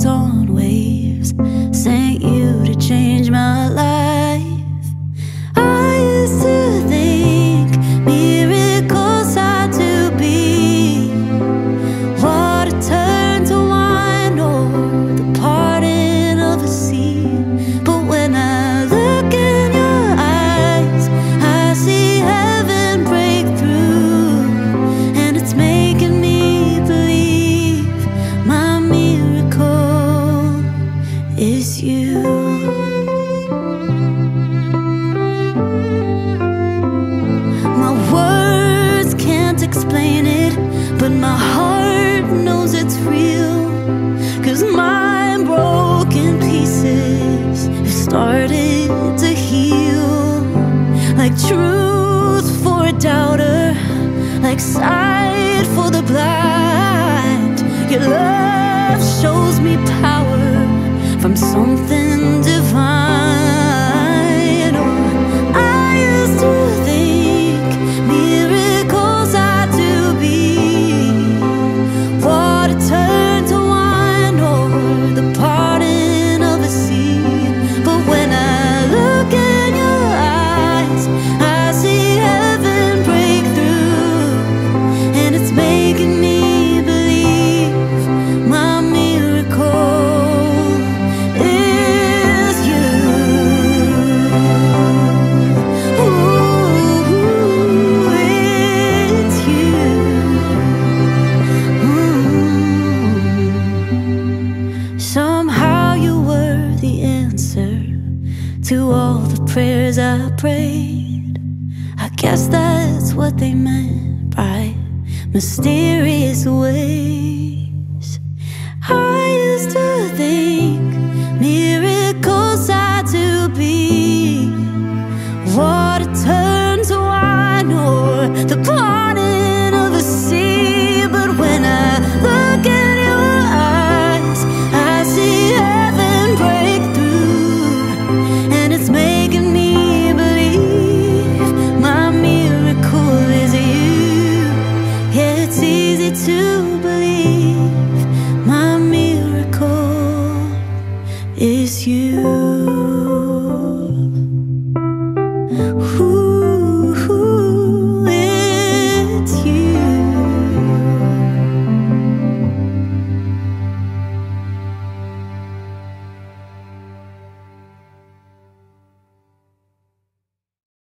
走 But my heart knows it's real. Cause my broken pieces Have started to heal. Like truth for a doubter Like sight for the blind. Your love shows me power From something the prayers I prayed. I guess that's what they meant by mysterious ways. is you.